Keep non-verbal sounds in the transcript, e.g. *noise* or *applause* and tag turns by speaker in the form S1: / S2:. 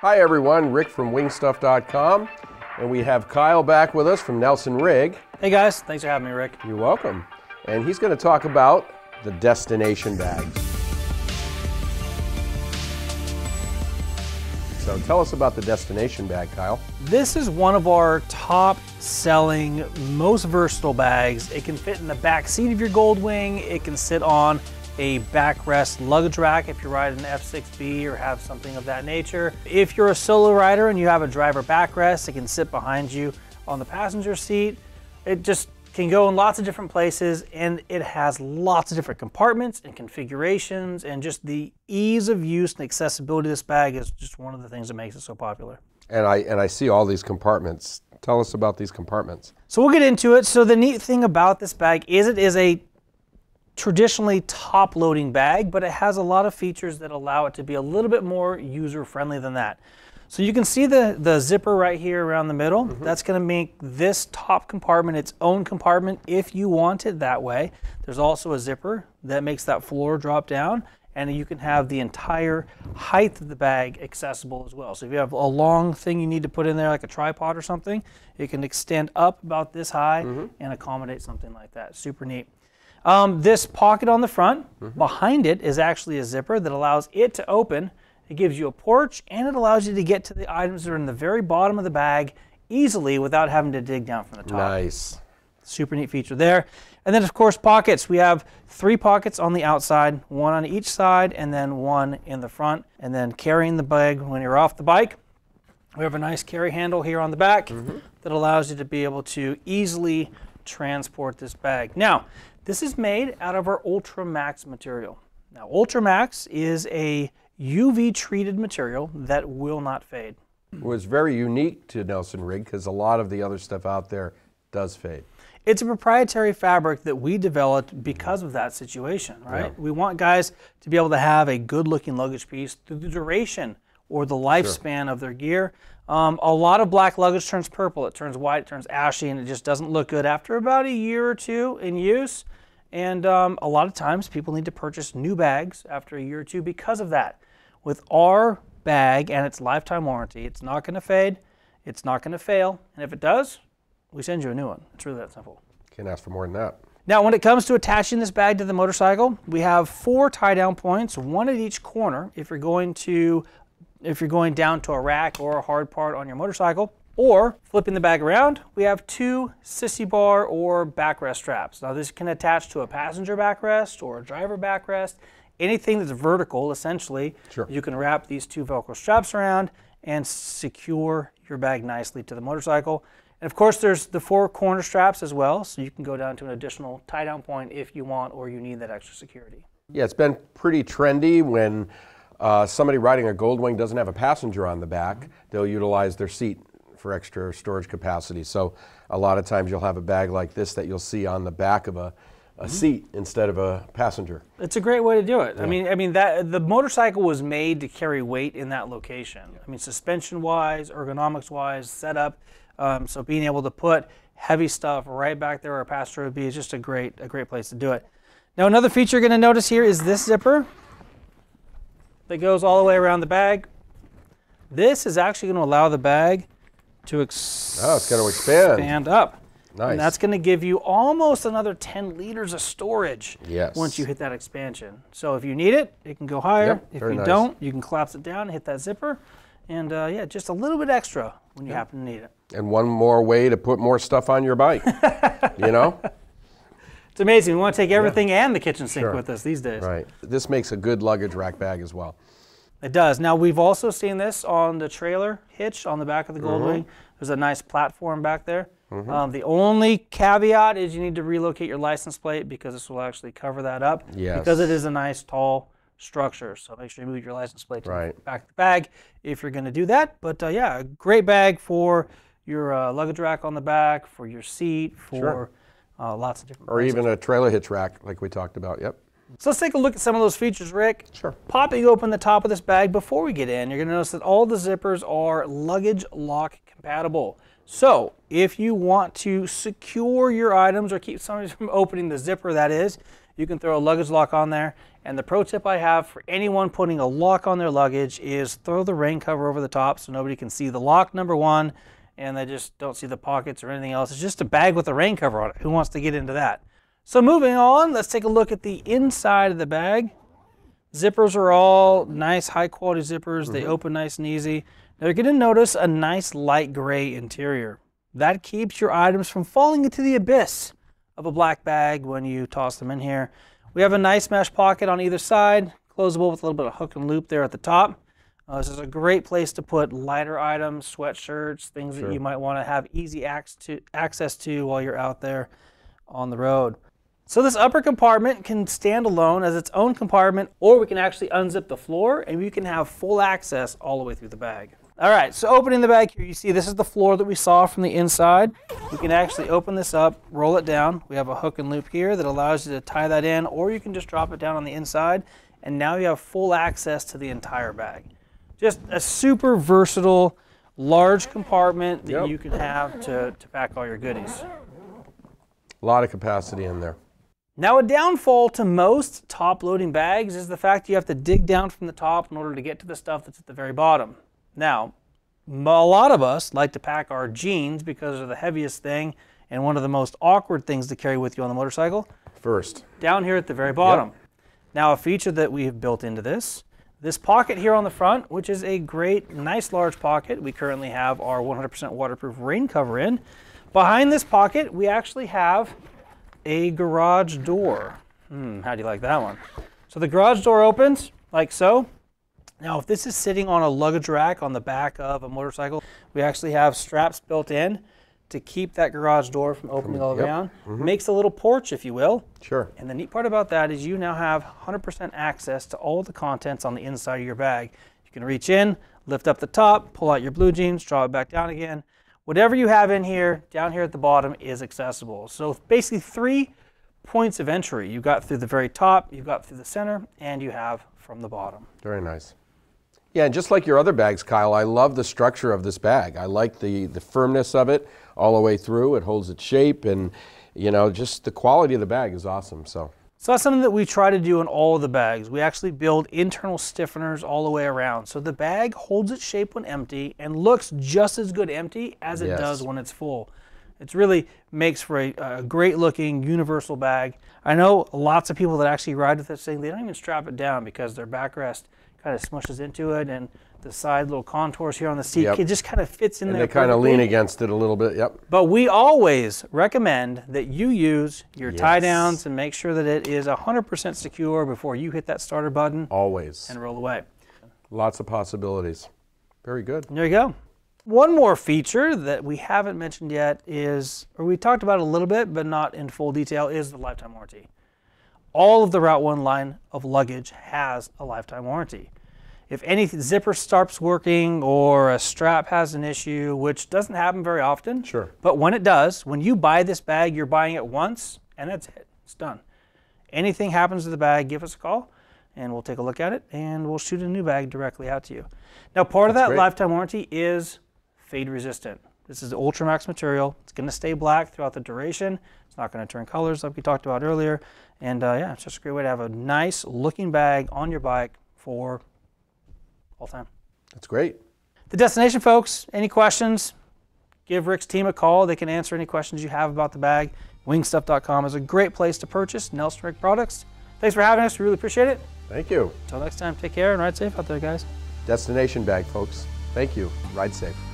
S1: Hi everyone, Rick from wingstuff.com, and we have Kyle back with us from Nelson Rigg.
S2: Hey guys, thanks for having me, Rick.
S1: You're welcome. And he's going to talk about the destination bags. So tell us about the destination bag, Kyle.
S2: This is one of our top selling, most versatile bags. It can fit in the back seat of your Goldwing. It can sit on a backrest luggage rack if you ride an F6B or have something of that nature. If you're a solo rider and you have a driver backrest, it can sit behind you on the passenger seat. It just can go in lots of different places and it has lots of different compartments and configurations and just the ease of use and accessibility of this bag is just one of the things that makes it so popular.
S1: And I and I see all these compartments. Tell us about these compartments.
S2: So we'll get into it. So the neat thing about this bag is it is a traditionally top loading bag, but it has a lot of features that allow it to be a little bit more user friendly than that. So you can see the, the zipper right here around the middle. Mm -hmm. That's gonna make this top compartment its own compartment if you want it that way. There's also a zipper that makes that floor drop down and you can have the entire height of the bag accessible as well. So if you have a long thing you need to put in there like a tripod or something, it can extend up about this high mm -hmm. and accommodate something like that. Super neat. Um, this pocket on the front, mm -hmm. behind it is actually a zipper that allows it to open. It gives you a porch and it allows you to get to the items that are in the very bottom of the bag easily without having to dig down from the top.
S1: Nice.
S2: Super neat feature there. And then of course pockets. We have three pockets on the outside, one on each side and then one in the front. And then carrying the bag when you're off the bike. We have a nice carry handle here on the back mm -hmm. that allows you to be able to easily transport this bag. Now, this is made out of our Ultramax material. Now, Ultramax is a UV treated material that will not fade.
S1: It was very unique to Nelson Rigg because a lot of the other stuff out there does fade.
S2: It's a proprietary fabric that we developed because of that situation, right? Yeah. We want guys to be able to have a good looking luggage piece through the duration or the lifespan sure. of their gear. Um, a lot of black luggage turns purple, it turns white, it turns ashy, and it just doesn't look good after about a year or two in use. And um, a lot of times people need to purchase new bags after a year or two because of that. With our bag and its lifetime warranty, it's not going to fade, it's not going to fail, and if it does, we send you a new one. It's really that simple.
S1: Can't ask for more than that.
S2: Now, when it comes to attaching this bag to the motorcycle, we have four tie down points, one at each corner if you're going to if you're going down to a rack or a hard part on your motorcycle. Or flipping the bag around, we have two sissy bar or backrest straps. Now this can attach to a passenger backrest or a driver backrest. Anything that's vertical, essentially, sure. you can wrap these two Velcro straps around and secure your bag nicely to the motorcycle. And of course, there's the four corner straps as well, so you can go down to an additional tie down point if you want or you need that extra security.
S1: Yeah, it's been pretty trendy when uh, somebody riding a Goldwing doesn't have a passenger on the back, they'll utilize their seat for extra storage capacity. So a lot of times you'll have a bag like this that you'll see on the back of a, a mm-hmm. seat instead of a passenger.
S2: It's a great way to do it. Yeah. I mean, I mean that the motorcycle was made to carry weight in that location. Yeah. I mean, suspension-wise, ergonomics-wise, setup. Um, so being able to put heavy stuff right back there where a passenger would be is just a great, a great place to do it. Now, another feature you're going to notice here is this zipper that goes all the way around the bag. This is actually going to allow the bag to ex
S1: oh, it's going to expand.
S2: expand up.
S1: Nice.
S2: And that's going to give you almost another 10 liters of storage
S1: yes.
S2: once you hit that expansion. So if you need it, it can go higher. Yep, if you nice. don't, you can collapse it down, hit that zipper, and uh, yeah, just a little bit extra when you yep. happen to need it.
S1: And one more way to put more stuff on your bike, *laughs* you know?
S2: It's amazing. We want to take everything yeah. and the kitchen sink sure. with us these days.
S1: Right. This makes a good luggage rack bag as well.
S2: It does. Now we've also seen this on the trailer hitch on the back of the Goldwing. Mm -hmm. There's a nice platform back there. Mm -hmm. um, the only caveat is you need to relocate your license plate because this will actually cover that up.
S1: Yes.
S2: Because it is a nice tall structure. So make sure you move your license plate to
S1: right.
S2: the back of the bag if you're going to do that. But uh, yeah, a great bag for your uh, luggage rack on the back, for your seat, for sure. Uh, lots of different.
S1: Or even a trailer hitch rack like we talked about. Yep.
S2: So let's take a look at some of those features, Rick.
S1: Sure.
S2: Popping open the top of this bag before we get in, you're going to notice that all the zippers are luggage lock compatible. So if you want to secure your items or keep somebody from *laughs* opening the zipper, that is, you can throw a luggage lock on there And the pro tip I have for anyone putting a lock on their luggage is throw the rain cover over the top so nobody can see the lock, number one, and they just don't see the pockets or anything else. It's just a bag with a rain cover on it. Who wants to get into that? So moving on, let's take a look at the inside of the bag. Zippers are all nice, high quality zippers. They mm-hmm. open nice and easy. Now you're gonna notice a nice light gray interior. That keeps your items from falling into the abyss of a black bag when you toss them in here. We have a nice mesh pocket on either side, closable with a little bit of hook and loop there at the top. Uh, this is a great place to put lighter items, sweatshirts, things that you might want to have easy ac- to, access to while you're out there on the road. So this upper compartment can stand alone as its own compartment, or we can actually unzip the floor and we can have full access all the way through the bag. All right, so opening the bag here, you see this is the floor that we saw from the inside. We can actually open this up, roll it down. We have a hook and loop here that allows you to tie that in, or you can just drop it down on the inside, and now you have full access to the entire bag. Just a super versatile, large compartment that
S1: Yep.
S2: you can have to, to pack all your goodies.
S1: A lot of capacity in there.
S2: Now, a downfall to most top loading bags is the fact you have to dig down from the top in order to get to the stuff that's at the very bottom. Now, a lot of us like to pack our jeans because they're the heaviest thing and one of the most awkward things to carry with you on the motorcycle
S1: First.
S2: down here at the very bottom. Now, a feature that we have built into this, this pocket here on the front, which is a great, nice large pocket. We currently have our 100% waterproof rain cover in. Behind this pocket, we actually have a garage door. Hmm, how do you like that one? So the garage door opens like so. Now, if this is sitting on a luggage rack on the back of a motorcycle, we actually have straps built in to keep that garage door from opening all the way
S1: Yep.
S2: down. Mm-hmm. Makes a little porch, if you will.
S1: Sure.
S2: And the neat part about that is you now have 100% access to all the contents on the inside of your bag. You can reach in, lift up the top, pull out your blue jeans, draw it back down again. Whatever you have in here, down here at the bottom, is accessible. So basically, three points of entry. You've got through the very top, you've got through the center, and you have from the bottom.
S1: Very nice. Yeah, and just like your other bags, Kyle, I love the structure of this bag. I like the, the firmness of it all the way through. It holds its shape, and you know, just the quality of the bag is awesome. So,
S2: So that's something that we try to do in all of the bags. We actually build internal stiffeners all the way around. So the bag holds its shape when empty and looks just as good empty as it
S1: Yes.
S2: does when it's full. It really makes for a, a great looking universal bag. I know lots of people that actually ride with this thing, they don't even strap it down because their backrest kind of smushes into it and the side little contours here on the seat,
S1: Yep.
S2: it just kind of fits in
S1: and
S2: there.
S1: they kind of lean against it a little bit. Yep.
S2: But we always recommend that you use your tie downs and make sure that it is 100% secure before you hit that starter button
S1: Always.
S2: and roll away.
S1: Lots of possibilities. Very good.
S2: There you go. One more feature that we haven't mentioned yet is, or we talked about a little bit, but not in full detail, is the lifetime warranty. All of the Route 1 line of luggage has a lifetime warranty. If any zipper stops working or a strap has an issue, which doesn't happen very often,
S1: Sure.
S2: but when it does, when you buy this bag, you're buying it once and that's it. It's done. Anything happens to the bag, give us a call and we'll take a look at it and we'll shoot a new bag directly out to you. Now, part of that
S1: great.
S2: lifetime warranty is fade resistant. This is the Ultramax material. It's going to stay black throughout the duration. It's not going to turn colors like we talked about earlier. And uh, yeah, it's just a great way to have a nice looking bag on your bike for all time.
S1: That's great.
S2: The destination, folks, any questions, give Rick's team a call. They can answer any questions you have about the bag. Wingstuff.com is a great place to purchase Nelson Rigg products. Thanks for having us. We really appreciate it.
S1: Thank you.
S2: Until next time, take care and ride safe out there, guys.
S1: Destination bag, folks. Thank you. Ride safe.